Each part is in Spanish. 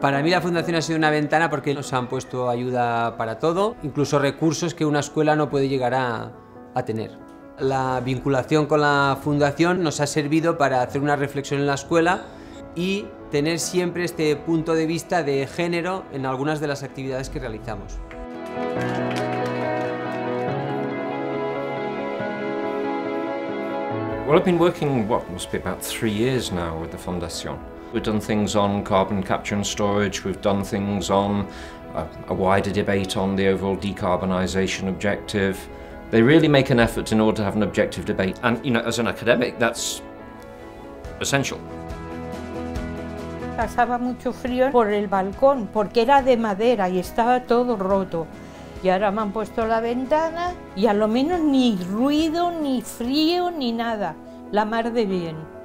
Para mí la fundación ha sido una ventana porque nos han puesto ayuda para todo, incluso recursos que una escuela no puede llegar a, tener. La vinculación con la fundación nos ha servido para hacer una reflexión en la escuela y tener siempre este punto de vista de género en algunas de las actividades que realizamos. Well, I've been working, what, must be about three years now with the Fondation. We've done things on carbon capture and storage, we've done things on a, a wider debate on the overall decarbonisation objective. They really make an effort in order to have an objective debate. And, you know, as an academic, that's essential. Pasaba mucho frío por el balcón, porque era de madera y estaba todo roto. Y ahora me han puesto la ventana y a lo menos ni ruido, ni frío, ni nada. La mar de bien.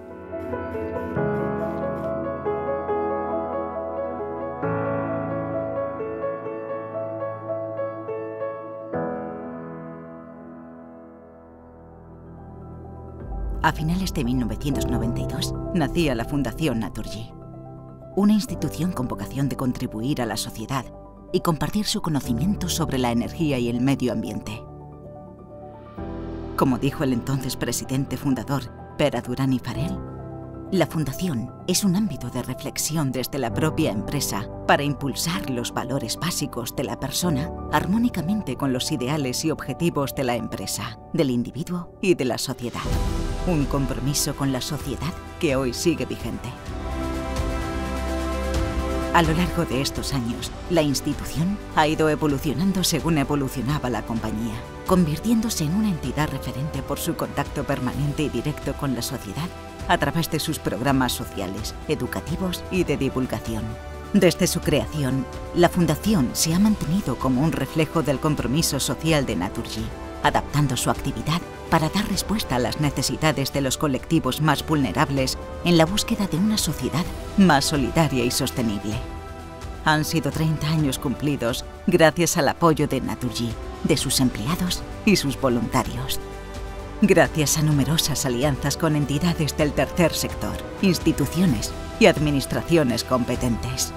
A finales de 1992 nacía la Fundación Naturgy, una institución con vocación de contribuir a la sociedad y compartir su conocimiento sobre la energía y el medio ambiente. Como dijo el entonces presidente fundador, Pera Durani Farel, la Fundación es un ámbito de reflexión desde la propia empresa para impulsar los valores básicos de la persona armónicamente con los ideales y objetivos de la empresa, del individuo y de la sociedad. Un compromiso con la sociedad que hoy sigue vigente. A lo largo de estos años, la institución ha ido evolucionando según evolucionaba la compañía, convirtiéndose en una entidad referente por su contacto permanente y directo con la sociedad a través de sus programas sociales, educativos y de divulgación. Desde su creación, la Fundación se ha mantenido como un reflejo del compromiso social de Naturgy, adaptando su actividad para dar respuesta a las necesidades de los colectivos más vulnerables en la búsqueda de una sociedad más solidaria y sostenible. Han sido 30 años cumplidos gracias al apoyo de Naturgy, de sus empleados y sus voluntarios. Gracias a numerosas alianzas con entidades del tercer sector, instituciones y administraciones competentes.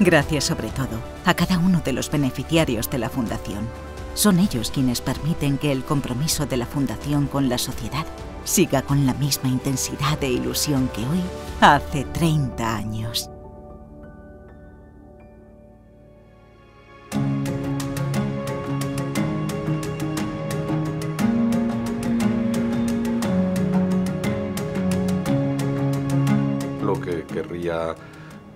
Gracias sobre todo a cada uno de los beneficiarios de la Fundación. Son ellos quienes permiten que el compromiso de la Fundación con la sociedad siga con la misma intensidad e ilusión que hoy, hace 30 años. Lo que querría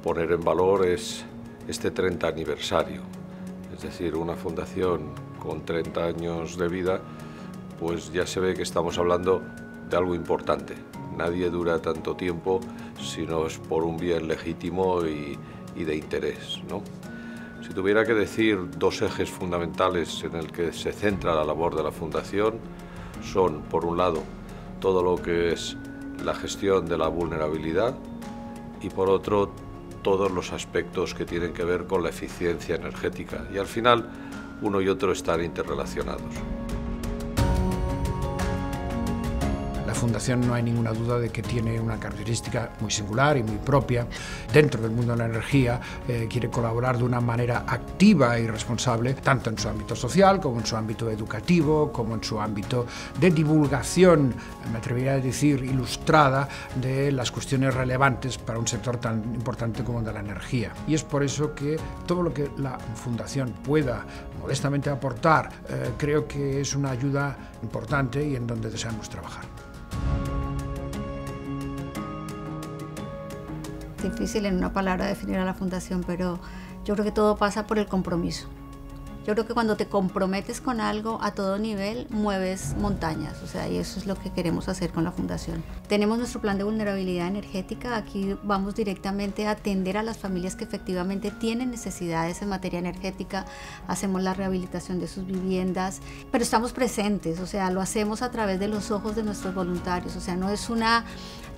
poner en valor es este 30 aniversario, es decir, una fundación con 30 años de vida, pues ya se ve que estamos hablando de algo importante. Nadie dura tanto tiempo si no es por un bien legítimo y, y de interés. ¿no? Si tuviera que decir dos ejes fundamentales en el que se centra la labor de la Fundación, son, por un lado, todo lo que es la gestión de la vulnerabilidad y, por otro, todos los aspectos que tienen que ver con la eficiencia energética. Y al final, uno y otro están interrelacionados. Fundación no hay ninguna duda de que tiene una característica muy singular y muy propia. Dentro del mundo de la energía eh, quiere colaborar de una manera activa y responsable, tanto en su ámbito social como en su ámbito educativo, como en su ámbito de divulgación, me atrevería a decir, ilustrada de las cuestiones relevantes para un sector tan importante como el de la energía. Y es por eso que todo lo que la Fundación pueda modestamente aportar, eh, creo que es una ayuda importante y en donde deseamos trabajar. Difícil en una palabra definir a la fundación, pero yo creo que todo pasa por el compromiso. Yo creo que cuando te comprometes con algo a todo nivel, mueves montañas, o sea, y eso es lo que queremos hacer con la fundación. Tenemos nuestro plan de vulnerabilidad energética, aquí vamos directamente a atender a las familias que efectivamente tienen necesidades en materia energética, hacemos la rehabilitación de sus viviendas, pero estamos presentes, o sea, lo hacemos a través de los ojos de nuestros voluntarios, o sea, no es una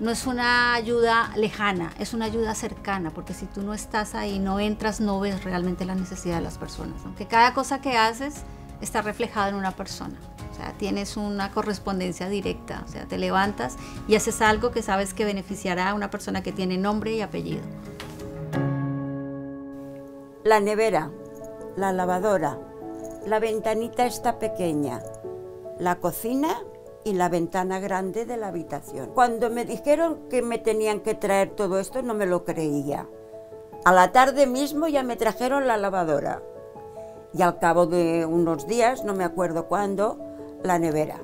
no es una ayuda lejana, es una ayuda cercana, porque si tú no estás ahí, no entras, no ves realmente la necesidad de las personas. Aunque cada cosa que haces está reflejada en una persona. O sea, tienes una correspondencia directa. O sea, te levantas y haces algo que sabes que beneficiará a una persona que tiene nombre y apellido. La nevera, la lavadora, la ventanita está pequeña, la cocina y la ventana grande de la habitación. Cuando me dijeron que me tenían que traer todo esto no me lo creía. A la tarde mismo ya me trajeron la lavadora y al cabo de unos días, no me acuerdo cuándo, la nevera.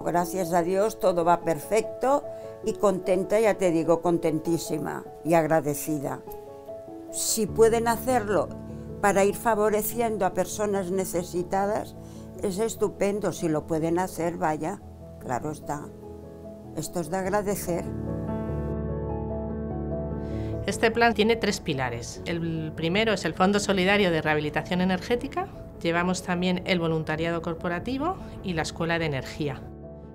Gracias a Dios todo va perfecto y contenta, ya te digo, contentísima y agradecida. Si pueden hacerlo para ir favoreciendo a personas necesitadas, es estupendo. Si lo pueden hacer, vaya, claro está. Esto es de agradecer. Este plan tiene tres pilares. El primero es el Fondo Solidario de Rehabilitación Energética. Llevamos también el voluntariado corporativo y la Escuela de Energía.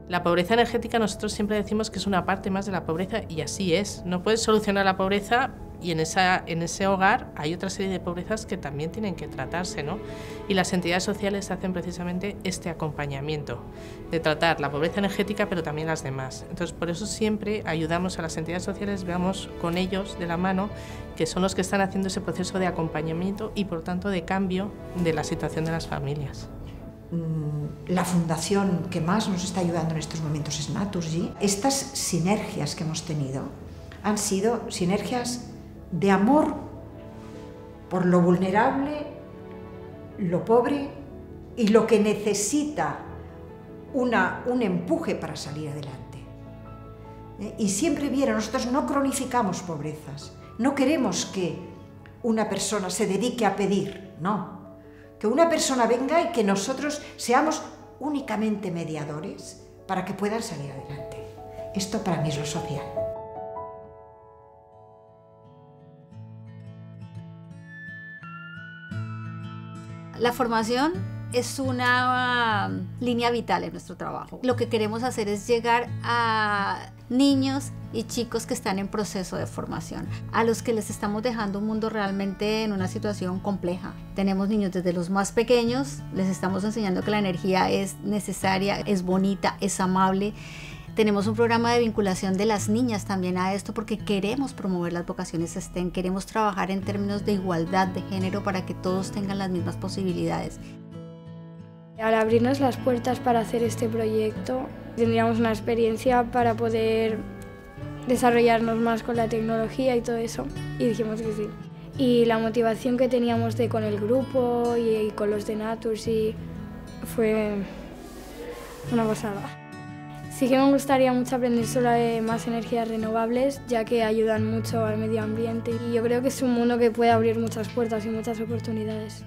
La pobreza energética nosotros siempre decimos que es una parte más de la pobreza y así es. No puedes solucionar la pobreza y en, esa, en ese hogar hay otra serie de pobrezas que también tienen que tratarse, ¿no? Y las entidades sociales hacen precisamente este acompañamiento de tratar la pobreza energética, pero también las demás. Entonces, por eso siempre ayudamos a las entidades sociales, veamos con ellos de la mano, que son los que están haciendo ese proceso de acompañamiento y, por tanto, de cambio de la situación de las familias. Mm, la fundación que más nos está ayudando en estos momentos es Naturgy. Estas sinergias que hemos tenido han sido sinergias de amor por lo vulnerable, lo pobre y lo que necesita una, un empuje para salir adelante. ¿Eh? Y siempre vieron, nosotros no cronificamos pobrezas, no queremos que una persona se dedique a pedir, no, que una persona venga y que nosotros seamos únicamente mediadores para que puedan salir adelante. Esto para mí es lo social. La formación es una um, línea vital en nuestro trabajo. Lo que queremos hacer es llegar a niños y chicos que están en proceso de formación, a los que les estamos dejando un mundo realmente en una situación compleja. Tenemos niños desde los más pequeños, les estamos enseñando que la energía es necesaria, es bonita, es amable. Tenemos un programa de vinculación de las niñas también a esto porque queremos promover las vocaciones STEM, queremos trabajar en términos de igualdad de género para que todos tengan las mismas posibilidades. Al abrirnos las puertas para hacer este proyecto, tendríamos una experiencia para poder desarrollarnos más con la tecnología y todo eso. Y dijimos que sí. Y la motivación que teníamos de con el grupo y, con los de Naturs y fue una pasada. Sí que me gustaría mucho aprender sobre más energías renovables, ya que ayudan mucho al medio ambiente y yo creo que es un mundo que puede abrir muchas puertas y muchas oportunidades.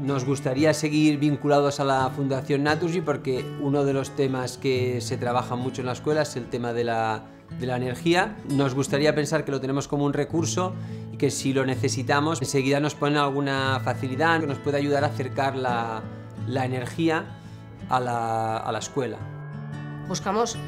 Nos gustaría seguir vinculados a la Fundación Naturgy porque uno de los temas que se trabaja mucho en la escuela es el tema de la, de la energía. Nos gustaría pensar que lo tenemos como un recurso y que si lo necesitamos enseguida nos pone alguna facilidad que nos puede ayudar a acercar la, la energía a la, a la, escuela. Buscamos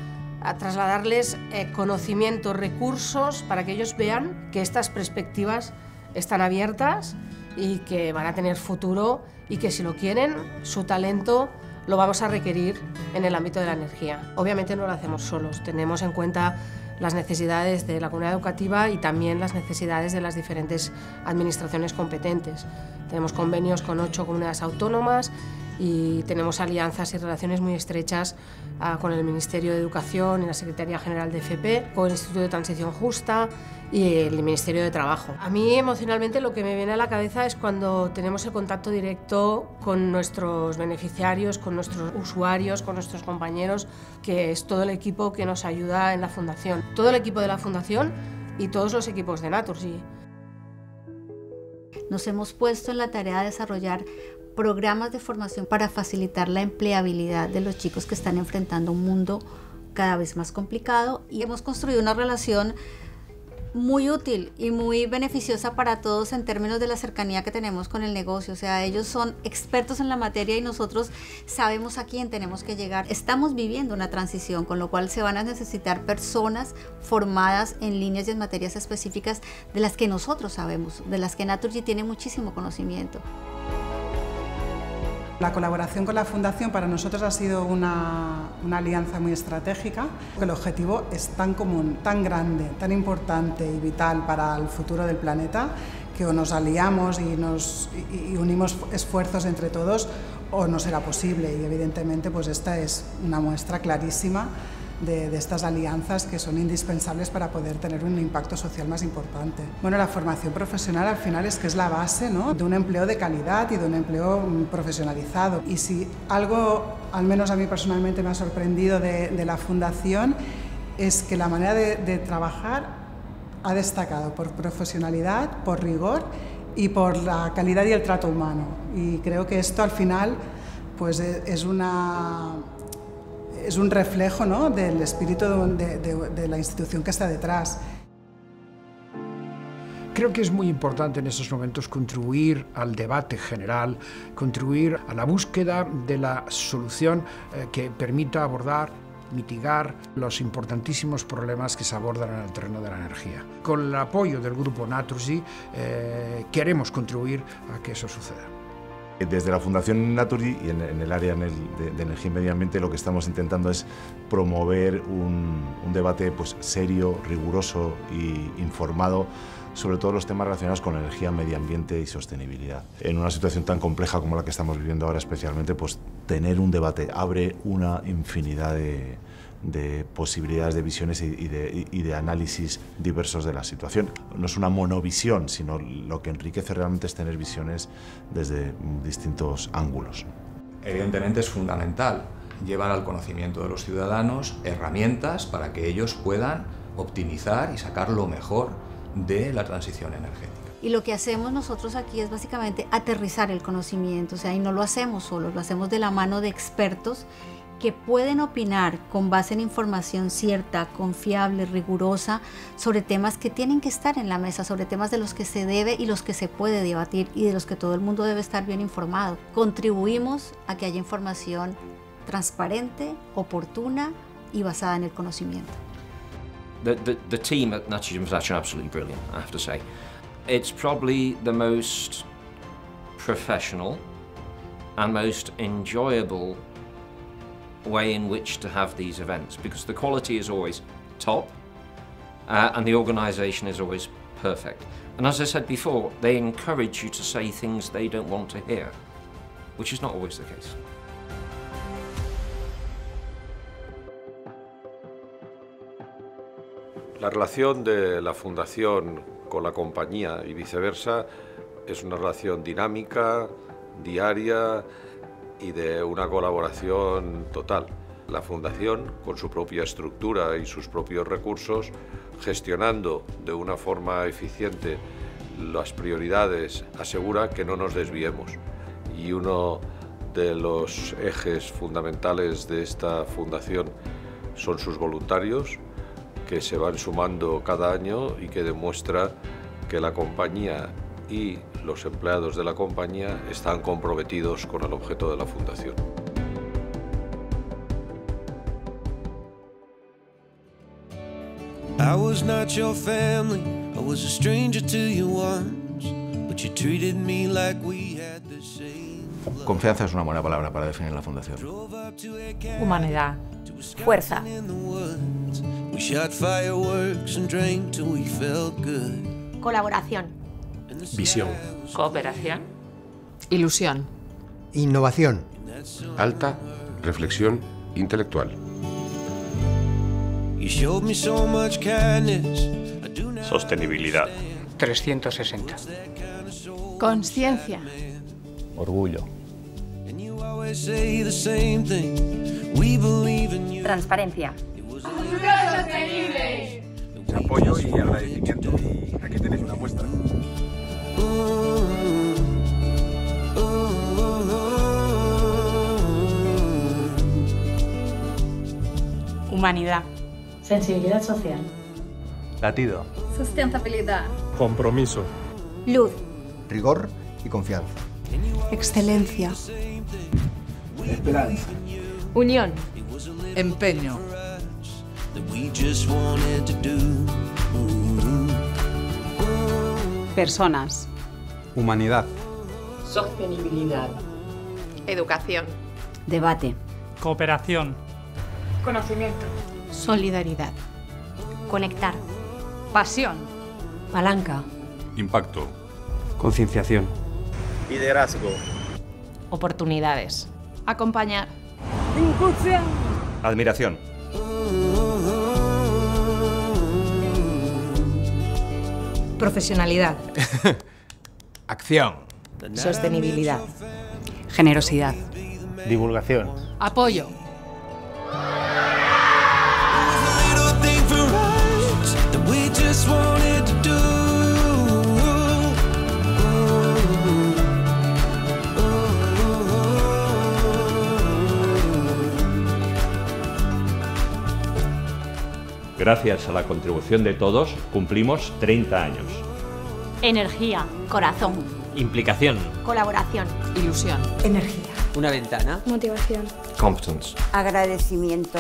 trasladarles eh, conocimientos, recursos para que ellos vean que estas perspectivas están abiertas y que van a tener futuro y que si lo quieren, su talento lo vamos a requerir en el ámbito de la energía. Obviamente no lo hacemos solos, tenemos en cuenta las necesidades de la comunidad educativa y también las necesidades de las diferentes administraciones competentes. Tenemos convenios con ocho comunidades autónomas y tenemos alianzas y relaciones muy estrechas uh, con el Ministerio de Educación y la Secretaría General de FP, con el Instituto de Transición Justa y el Ministerio de Trabajo. A mí emocionalmente lo que me viene a la cabeza es cuando tenemos el contacto directo con nuestros beneficiarios, con nuestros usuarios, con nuestros compañeros, que es todo el equipo que nos ayuda en la Fundación. Todo el equipo de la Fundación y todos los equipos de Naturgy. Nos hemos puesto en la tarea de desarrollar programas de formación para facilitar la empleabilidad de los chicos que están enfrentando un mundo cada vez más complicado y hemos construido una relación muy útil y muy beneficiosa para todos en términos de la cercanía que tenemos con el negocio. O sea, ellos son expertos en la materia y nosotros sabemos a quién tenemos que llegar. Estamos viviendo una transición, con lo cual se van a necesitar personas formadas en líneas y en materias específicas de las que nosotros sabemos, de las que Naturgy tiene muchísimo conocimiento. La colaboración con la Fundación para nosotros ha sido una, alianza muy estratégica. El objetivo es tan común, tan grande, tan importante y vital para el futuro del planeta que o nos aliamos y, nos, y unimos esfuerzos entre todos o no será posible y evidentemente pues esta es una muestra clarísima de, de, estas alianzas que son indispensables para poder tener un impacto social más importante. Bueno, la formación profesional al final es que es la base ¿no? de un empleo de calidad y de un empleo profesionalizado. Y si algo, al menos a mí personalmente, me ha sorprendido de, de la Fundación, es que la manera de, de trabajar ha destacado por profesionalidad, por rigor y por la calidad y el trato humano. Y creo que esto al final pues es, una, es un reflejo ¿no? del espíritu de, la institución que está detrás. Creo que es muy importante en estos momentos contribuir al debate general, contribuir a la búsqueda de la solución eh, que permita abordar mitigar los importantísimos problemas que se abordan en el terreno de la energía. Con el apoyo del grupo Naturgy eh, queremos contribuir a que eso suceda. Desde la Fundación Naturgy y en, el área de, energía y medio ambiente lo que estamos intentando es promover un, debate pues, serio, riguroso y informado sobre todos los temas relacionados con energía, medio ambiente y sostenibilidad. En una situación tan compleja como la que estamos viviendo ahora especialmente, pues tener un debate abre una infinidad de, de posibilidades de visiones y, y, de, y, de, análisis diversos de la situación. No es una monovisión, sino lo que enriquece realmente es tener visiones desde distintos ángulos. Evidentemente es fundamental llevar al conocimiento de los ciudadanos herramientas para que ellos puedan optimizar y sacar lo mejor de la transición energética. Y lo que hacemos nosotros aquí es básicamente aterrizar el conocimiento, o sea, y no lo hacemos solos, lo hacemos de la mano de expertos que pueden opinar con base en información cierta, confiable, rigurosa, sobre temas que tienen que estar en la mesa, sobre temas de los que se debe y los que se puede debatir y de los que todo el mundo debe estar bien informado. Contribuimos a que haya información transparente, oportuna y basada en el conocimiento. The, the, the team at Nitrogen Production are absolutely brilliant, I have to say. It's probably the most professional and most enjoyable way in which to have these events because the quality is always top uh, and the organisation is always perfect. And as I said before, they encourage you to say things they don't want to hear, which is not always the case. La relación de la Fundación con la compañía y viceversa es una relación dinámica, diaria y de una colaboración total. La Fundación, con su propia estructura y sus propios recursos, gestionando de una forma eficiente las prioridades, asegura que no nos desviemos. Y uno de los ejes fundamentales de esta fundación son sus voluntarios, que se van sumando cada año y que demuestra que la compañía y los empleados de la compañía están comprometidos con el objeto de la fundación. I was not your family, I was a stranger to you once, but you treated me like we had the same. Confianza es una buena palabra para definir la fundación. Humanidad. Fuerza. We shot fireworks and drank till we felt good. Colaboración. Visión. Cooperación. Ilusión. Innovación. Alta reflexión intelectual. Sostenibilidad. 360. Conciencia. Orgullo. Transparencia. Apoyo y agradecimiento. Aquí tenéis una muestra. Humanidad. Sensibilidad social. Latido. Sustentabilidad. Compromiso. Luz. Rigor y confianza. Excelencia. Esperanza. Unión. Empeño. Personas. Humanidad. Sostenibilidad. Educación. Debate. Cooperación. Conocimiento. Solidaridad. Conectar. Pasión. Palanca. Impacto. Concienciación. Liderazgo. Oportunidades. Acompañar. Admiración. Profesionalidad. Acción. Sostenibilidad. Generosidad. Divulgación. Apoyo. Gracias a la contribución de todos, cumplimos 30 años. Energía. Corazón. Implicación. Colaboración. Ilusión. Energía. Una ventana. Motivación. Competence. Agradecimiento.